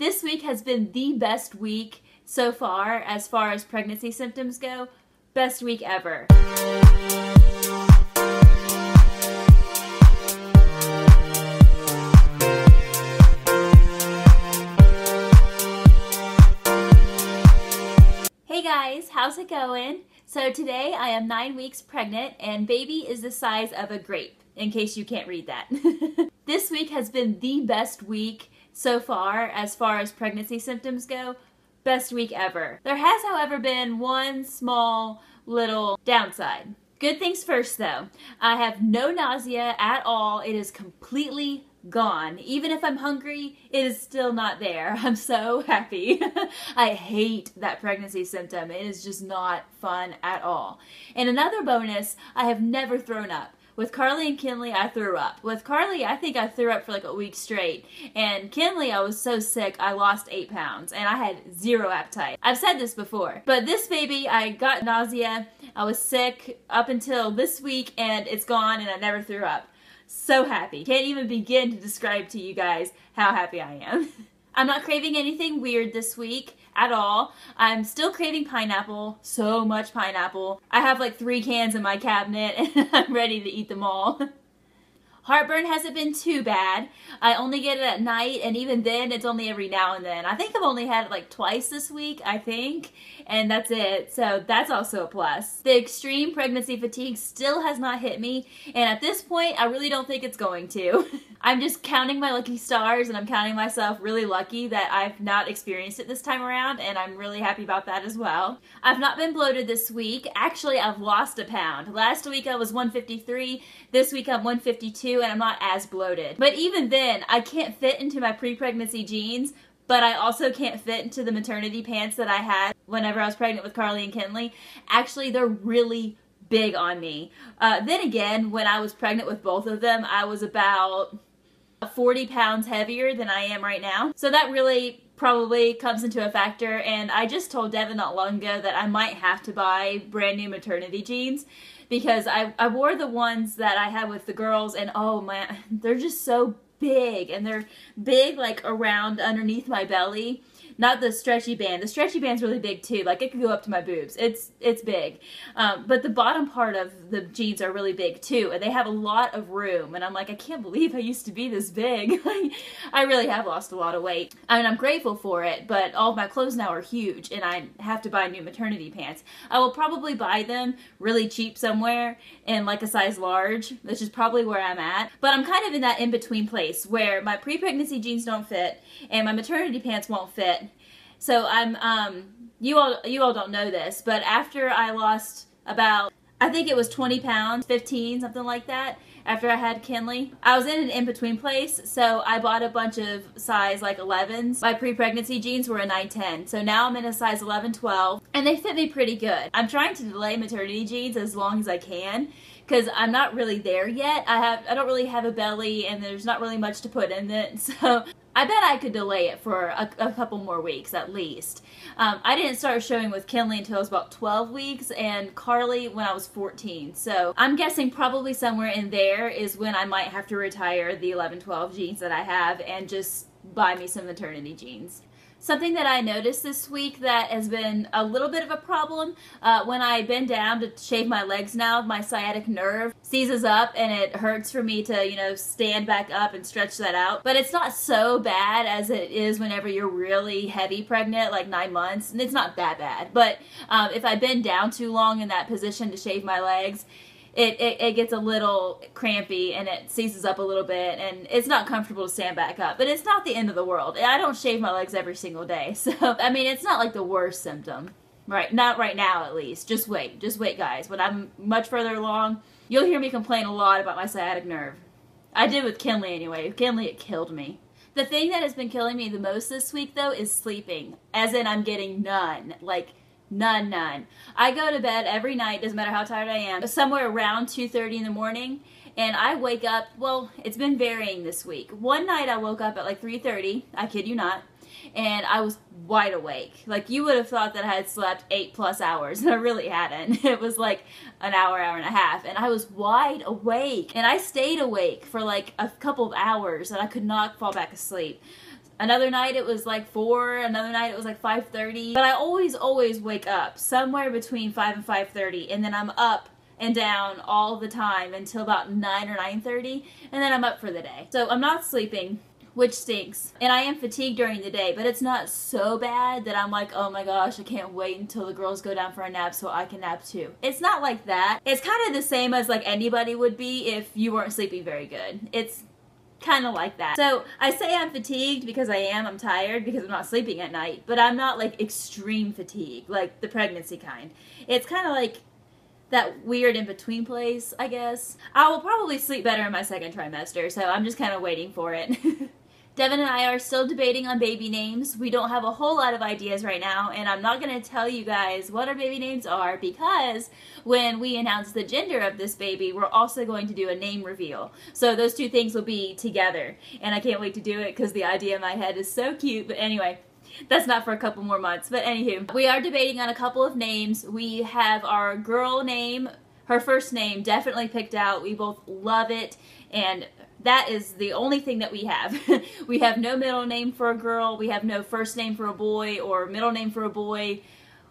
This week has been the best week so far as far as pregnancy symptoms go. Best week ever. Hey guys, how's it going? So today I am nine weeks pregnant and baby is the size of a grape, in case you can't read that. this week has been the best week so far as far as pregnancy symptoms go. Best week ever. There has, however, been one small little downside. Good things first, though. I have no nausea at all. It is completely gone. Even if I'm hungry, it is still not there. I'm so happy. I hate that pregnancy symptom. It is just not fun at all. And another bonus, I have never thrown up. With Carly and Kinley, I threw up. With Carly, I think I threw up for like a week straight. And Kinley, I was so sick, I lost eight pounds and I had zero appetite. I've said this before, but this baby, I got nausea. I was sick up until this week and it's gone and I never threw up. So happy. Can't even begin to describe to you guys how happy I am. I'm not craving anything weird this week at all. I'm still craving pineapple, so much pineapple. I have like three cans in my cabinet and I'm ready to eat them all. Heartburn hasn't been too bad. I only get it at night, and even then, it's only every now and then. I think I've only had it like twice this week, I think, and that's it. So that's also a plus. The extreme pregnancy fatigue still has not hit me, and at this point, I really don't think it's going to. I'm just counting my lucky stars, and I'm counting myself really lucky that I've not experienced it this time around, and I'm really happy about that as well. I've not been bloated this week. Actually, I've lost a pound. Last week I was 153. This week I'm 152 and I'm not as bloated. But even then, I can't fit into my pre-pregnancy jeans, but I also can't fit into the maternity pants that I had whenever I was pregnant with Carly and Kinley. Actually, they're really big on me. Uh, then again, when I was pregnant with both of them, I was about 40 pounds heavier than I am right now. So that really probably comes into a factor and I just told Devin not long ago that I might have to buy brand new maternity jeans because I, I wore the ones that I had with the girls and oh man, they're just so big and they're big like around underneath my belly not the stretchy band. The stretchy band's really big too. Like it can go up to my boobs. It's it's big. Um, but the bottom part of the jeans are really big too, and they have a lot of room. And I'm like, I can't believe I used to be this big. I really have lost a lot of weight. I mean, I'm grateful for it, but all my clothes now are huge, and I have to buy new maternity pants. I will probably buy them really cheap somewhere in like a size large, which is probably where I'm at. But I'm kind of in that in between place where my pre-pregnancy jeans don't fit and my maternity pants won't fit so I'm um you all you all don't know this, but after I lost about I think it was 20 pounds, 15, something like that, after I had Kinley. I was in an in-between place, so I bought a bunch of size like 11s. My pre-pregnancy jeans were a 9-10, so now I'm in a size 11-12, and they fit me pretty good. I'm trying to delay maternity jeans as long as I can, because I'm not really there yet. I have I don't really have a belly, and there's not really much to put in it, so I bet I could delay it for a, a couple more weeks at least. Um, I didn't start showing with Kinley until I was about 12 weeks and Carly when I was 14. So I'm guessing probably somewhere in there is when I might have to retire the 11-12 jeans that I have and just buy me some maternity jeans. Something that I noticed this week that has been a little bit of a problem, uh, when I bend down to shave my legs now, my sciatic nerve seizes up and it hurts for me to, you know, stand back up and stretch that out. But it's not so bad as it is whenever you're really heavy pregnant, like nine months. And it's not that bad. But um, if I bend down too long in that position to shave my legs, it, it, it, gets a little crampy and it seizes up a little bit and it's not comfortable to stand back up. But it's not the end of the world. I don't shave my legs every single day. So, I mean, it's not like the worst symptom. Right, not right now at least. Just wait, just wait guys. When I'm much further along, you'll hear me complain a lot about my sciatic nerve. I did with Kinley anyway. Kinley, it killed me. The thing that has been killing me the most this week though is sleeping. As in I'm getting none. Like None, none. I go to bed every night, doesn't matter how tired I am, somewhere around 2.30 in the morning, and I wake up, well, it's been varying this week. One night I woke up at like 3.30, I kid you not, and I was wide awake. Like, you would have thought that I had slept eight plus hours, and I really hadn't. It was like an hour, hour and a half, and I was wide awake, and I stayed awake for like a couple of hours, and I could not fall back asleep. Another night it was like 4, another night it was like 5.30. But I always, always wake up somewhere between 5 and 5.30 and then I'm up and down all the time until about 9 or 9.30 and then I'm up for the day. So I'm not sleeping which stinks. And I am fatigued during the day, but it's not so bad that I'm like, oh my gosh, I can't wait until the girls go down for a nap so I can nap too. It's not like that. It's kind of the same as like anybody would be if you weren't sleeping very good. It's kind of like that. So I say I'm fatigued because I am. I'm tired because I'm not sleeping at night, but I'm not like extreme fatigue, like the pregnancy kind. It's kind of like that weird in between place, I guess. I will probably sleep better in my second trimester, so I'm just kind of waiting for it. Devin and I are still debating on baby names. We don't have a whole lot of ideas right now, and I'm not going to tell you guys what our baby names are because when we announce the gender of this baby, we're also going to do a name reveal. So those two things will be together, and I can't wait to do it because the idea in my head is so cute. But anyway, that's not for a couple more months. But anywho, we are debating on a couple of names. We have our girl name, her first name definitely picked out. We both love it. And that is the only thing that we have. we have no middle name for a girl. We have no first name for a boy or middle name for a boy.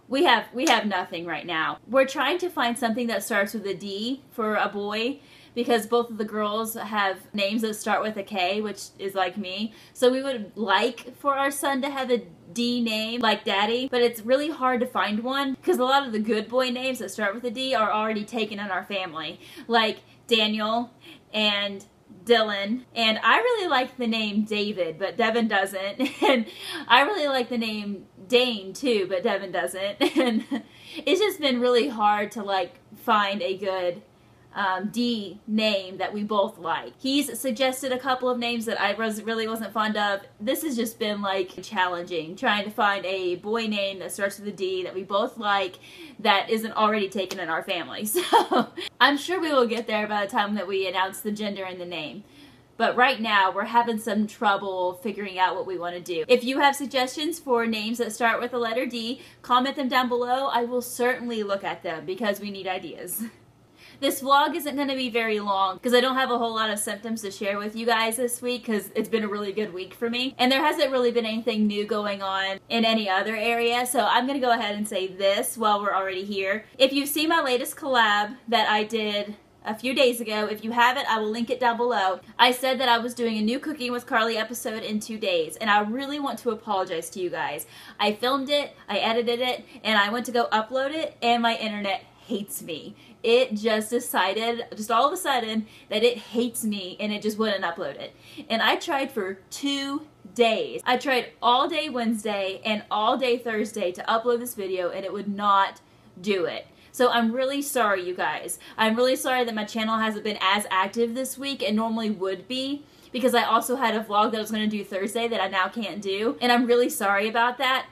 We have we have nothing right now. We're trying to find something that starts with a D for a boy because both of the girls have names that start with a K, which is like me. So we would like for our son to have a D name like daddy, but it's really hard to find one because a lot of the good boy names that start with a D are already taken in our family. Like Daniel and Dylan, and I really like the name David, but Devin doesn't. And I really like the name Dane too, but Devin doesn't. And it's just been really hard to like find a good um, D name that we both like. He's suggested a couple of names that I was, really wasn't fond of. This has just been like challenging, trying to find a boy name that starts with a D that we both like that isn't already taken in our family. So I'm sure we will get there by the time that we announce the gender and the name. But right now, we're having some trouble figuring out what we want to do. If you have suggestions for names that start with the letter D, comment them down below. I will certainly look at them because we need ideas. This vlog isn't going to be very long because I don't have a whole lot of symptoms to share with you guys this week because it's been a really good week for me. And there hasn't really been anything new going on in any other area. So I'm going to go ahead and say this while we're already here. If you've seen my latest collab that I did a few days ago. If you haven't, I will link it down below. I said that I was doing a new Cooking with Carly episode in two days, and I really want to apologize to you guys. I filmed it, I edited it, and I went to go upload it, and my internet hates me. It just decided, just all of a sudden, that it hates me and it just wouldn't upload it. And I tried for two days. I tried all day Wednesday and all day Thursday to upload this video and it would not do it. So I'm really sorry, you guys. I'm really sorry that my channel hasn't been as active this week and normally would be because I also had a vlog that I was going to do Thursday that I now can't do. And I'm really sorry about that.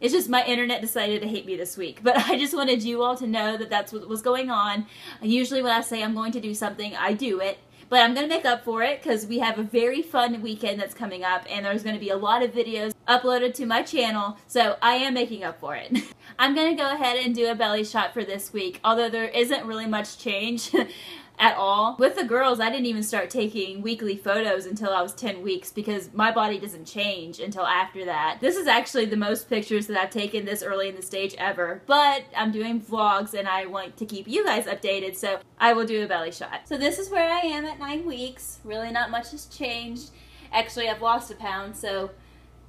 It's just my internet decided to hate me this week. But I just wanted you all to know that that's what was going on. Usually when I say I'm going to do something, I do it. But I'm going to make up for it because we have a very fun weekend that's coming up and there's going to be a lot of videos uploaded to my channel. So I am making up for it. I'm going to go ahead and do a belly shot for this week. Although there isn't really much change. at all. With the girls, I didn't even start taking weekly photos until I was 10 weeks because my body doesn't change until after that. This is actually the most pictures that I've taken this early in the stage ever, but I'm doing vlogs and I want to keep you guys updated, so I will do a belly shot. So this is where I am at nine weeks. Really not much has changed. Actually, I've lost a pound, so,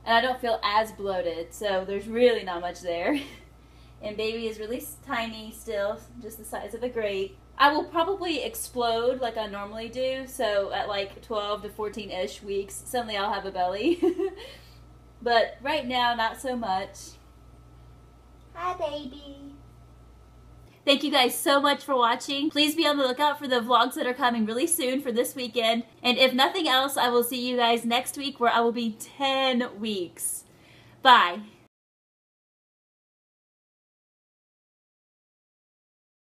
and I don't feel as bloated, so there's really not much there. and baby is really tiny still, just the size of a grape. I will probably explode like I normally do. So at like 12 to 14 ish weeks, suddenly I'll have a belly. but right now, not so much. Hi, baby. Thank you guys so much for watching. Please be on the lookout for the vlogs that are coming really soon for this weekend. And if nothing else, I will see you guys next week where I will be 10 weeks. Bye.